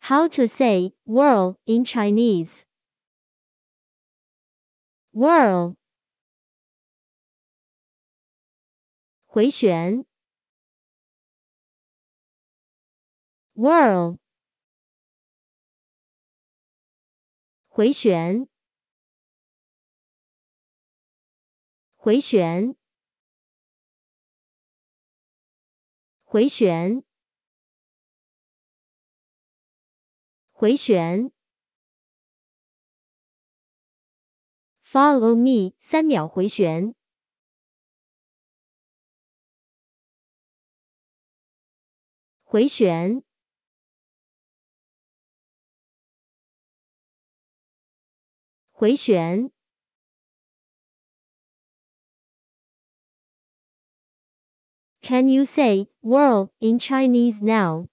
How to say whirl in Chinese? Whirl. 回旋。Whirl. 回旋。回旋。回旋。 回旋，Follow me 三秒回旋。回旋回旋，Can you say whirl in Chinese now?